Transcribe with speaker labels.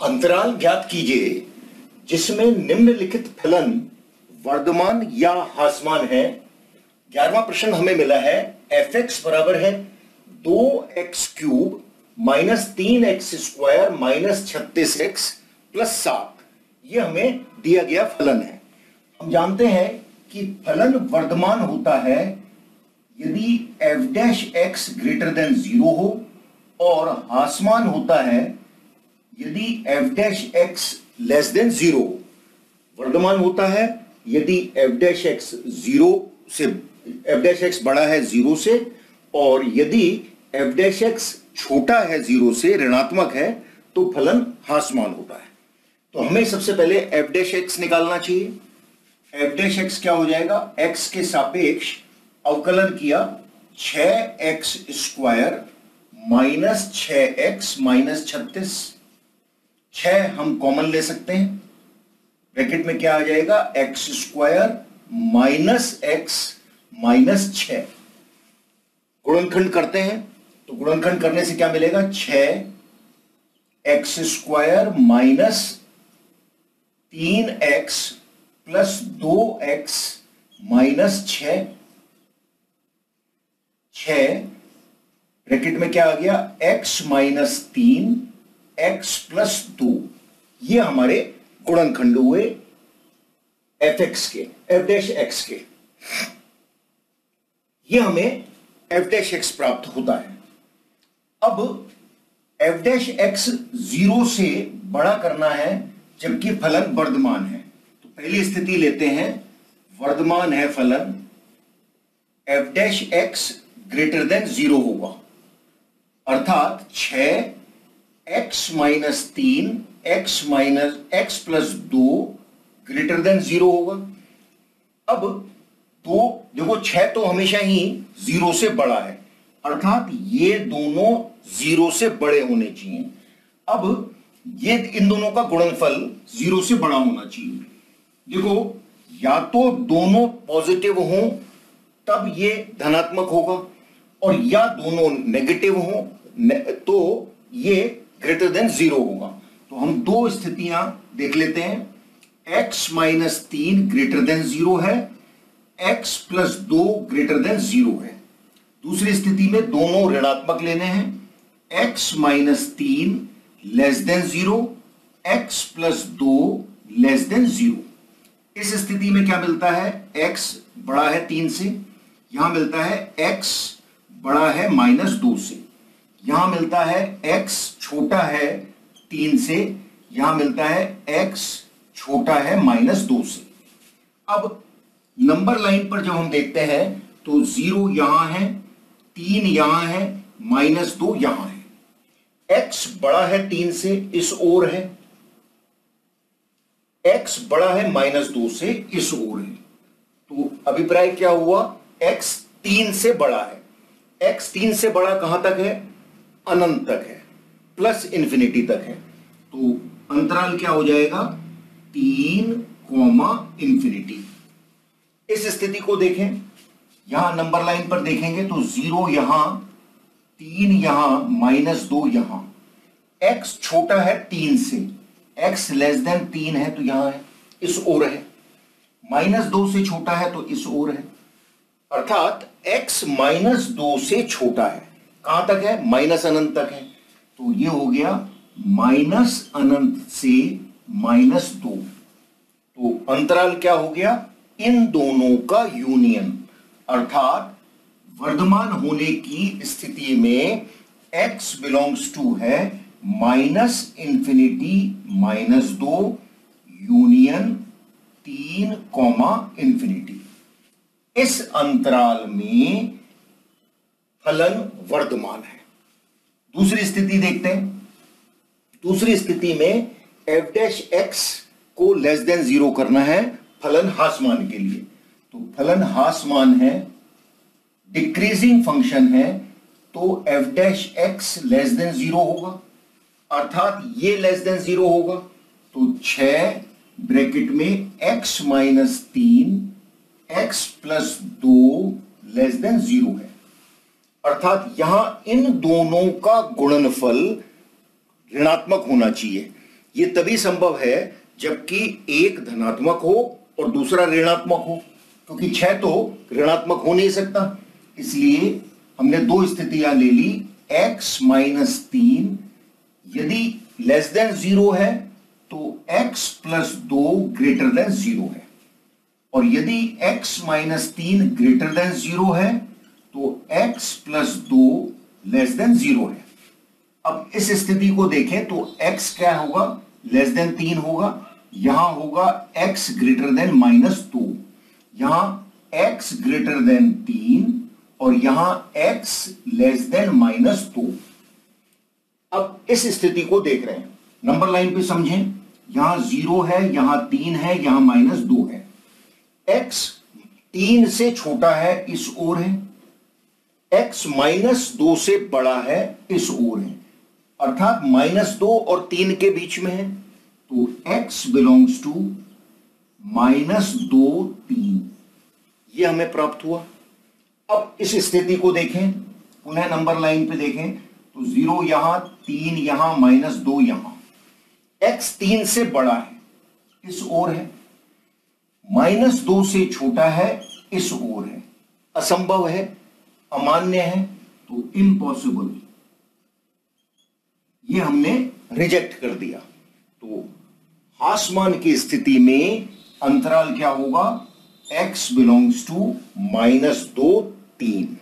Speaker 1: अंतराल ज्ञात कीजिए, जिसमें निम्नलिखित फलन वर्धमान या हासमान है। ग्यारहवा प्रश्न हमें मिला है एफ़ एक्स बराबर है दो एक्स क्यूब माइनस तीन एक्स स्क्वायर माइनस छत्तीस एक्स प्लस सात। ये हमें दिया गया फलन है। हम जानते हैं कि फलन वर्धमान होता है यदि f dash x greater than zero हो और हासमान होता है यदि f dash x less than zero Varthaman होता है, यदि एफ़ डैश एक्स ज़ीरो से एफ़ डैश एक्स बड़ा है ज़ीरो से, और यदि एफ़ डैश एक्स छोटा है ज़ीरो से, ऋणात्मक है तो फलन हासमान होता है। तो हमें सबसे पहले एफ़ डैश एक्स निकालना चाहिए। एफ़ डैश एक्स क्या हो जाएगा? एक्स के सापेक्ष अवकलन किया छ एक्स स्क्वायर माइनस छ एक्स माइनस छत्तीस। छ हम कॉमन ले सकते हैं। ब्रैकेट में क्या आ जाएगा? X square minus x minus छ करते हैं तो गुणनखंड करने से क्या मिलेगा? छ एक्स स्क्वायर माइनस तीन एक्स प्लस दो एक्स माइनस छ छ ब्रैकेट में क्या आ गया? X माइनस तीन एक्स प्लस दो ये हमारे गुणनखंड हुए एफ़ एक्स के एफ़ डैश एक्स के। ये हमें एफ़ डैश एक्स प्राप्त होता है। अब एफ़ डैश एक्स ज़ीरो से बड़ा करना है, जबकि फलन वर्धमान है। तो पहली स्थिति लेते हैं, वर्धमान है फलन। F dash x greater than zero होगा। अर्थात छ एक्स माइनस तीन एक्स माइनस एक्स प्लस दो ग्रेटर देन ज़ीरो होगा। अब दो, देखो छ तो हमेशा ही ज़ीरो से बड़ा है। अर्थात ये दोनों ज़ीरो से बड़े होने चाहिए। अब ये इन दोनों का गुणनफल ज़ीरो से बड़ा होना चाहिए। देखो, या तो दोनों पॉजिटिव हो, तब ये धनात्मक होगा, और या दोनों नेगेटिव हो तो ये ग्रेटर देन ज़ीरो होगा। तो हम दो स्थितियाँ देख लेते हैं। X माइनस तीन ग्रेटर देन ज़ीरो है। X प्लस दो ग्रेटर देन ज़ीरो है। दूसरी स्थिति में दोनों ऋणात्मक लेने हैं। X माइनस तीन less than zero x plus दो लेस देन ज़ीरो इस स्थिति में क्या मिलता है? X बड़ा है तीन से। यहाँ मिलता है x बड़ा है माइनस दो से। यहाँ मिलता है x छोटा है तीन से, यहाँ मिलता है x छोटा है माइनस दो से। अब नंबर लाइन पर जब हम देखते हैं तो ज़ीरो यहाँ है, तीन यहाँ है, माइनस दो यहाँ है। x बड़ा है तीन से, इस ओर है। x बड़ा है माइनस दो से, इस ओर है। तो अभिप्राय क्या हुआ? x तीन से बड़ा है। x तीन से बड़ा कहाँ तक है? अनंत तक है प्लस इंफिनिटी तक है। तो अंतराल क्या हो जाएगा? तीन कोमा इंफिनिटी इस स्थिति को देखें। यहाँ नंबर लाइन पर देखेंगे तो ज़ीरो यहाँ, तीन यहाँ माइनस दो यहाँ। एक्स छोटा है तीन से। एक्स लेस देन तीन है तो यहाँ है, इस ओर है। माइनस दो से छोटा है तो इस ओर है। अर्थात एक्स माइनस दो से छोटा है। कहाँ तक है? माइनस अनंत तक है। तो ये हो गया माइनस अनंत से माइनस दो। तो अंतराल क्या हो गया? इन दोनों का यूनियन। अर्थात वर्धमान होने की स्थिति में x बिलोंग्स टू है माइनस इंफिनिटी माइनस दो, यूनियन तीन कॉमा इंफिनिटी इस अंतराल में फलन वर्धमान है। दूसरी स्थिति देखते हैं। दूसरी स्थिति में एफ़ डैश एक्स को लेस देन ज़ीरो करना है फलन हासमान के लिए। तो फलन हासमान है डिक्रीजिंग फ़ंक्शन है तो f dash x less than zero होगा। अर्थात ये लेस देन ज़ीरो होगा। तो छ ब्रैकेट में x माइनस तीन एक्स प्लस दो लेस देन ज़ीरो है। अर्थात यहाँ इन दोनों का गुणनफल ऋणात्मक होना चाहिए। ये तभी संभव है जबकि एक धनात्मक हो और दूसरा ऋणात्मक हो, क्योंकि छह तो ऋणात्मक हो नहीं सकता। इसलिए हमने दो स्थितियाँ ले ली, x माइनस तीन। यदि लेस देन ज़ीरो है तो x प्लस दो ग्रेटर देन ज़ीरो है। और यदि x माइनस तीन ग्रेटर देन ज़ीरो है तो x प्लस दो लेस देन ज़ीरो है। अब इस स्थिति को देखें तो x क्या होगा? लेस देन तीन होगा। यहाँ होगा x ग्रेटर देन माइनस दो। यहाँ x ग्रेटर देन तीन और यहाँ x लेस देन माइनस दो। अब इस स्थिति को देख रहे हैं। नंबर लाइन पे समझें। यहाँ ज़ीरो है, यहाँ तीन है, यहाँ माइनस दो है। x तीन से छोटा है, इस ओर है। X माइनस दो से बड़ा है इस ओर है। अर्थात माइनस दो और तीन के बीच में है। तो x बिलोंग्स टू माइनस दो तीन। ये हमें प्राप्त हुआ। अब इस स्थिति को देखें। पुनः नंबर लाइन पे देखें। तो ज़ीरो यहाँ, तीन यहाँ माइनस दो यहाँ। X तीन से बड़ा है, इस ओर है। माइनस दो से छोटा है, इस ओर है। असंभव है। अमान्य है तो इम्पॉसिबल ये हमने रिजेक्ट कर दिया। तो आसमान की स्थिति में अंतराल क्या होगा? X बिलोंग्स टू माइनस दो, तीन।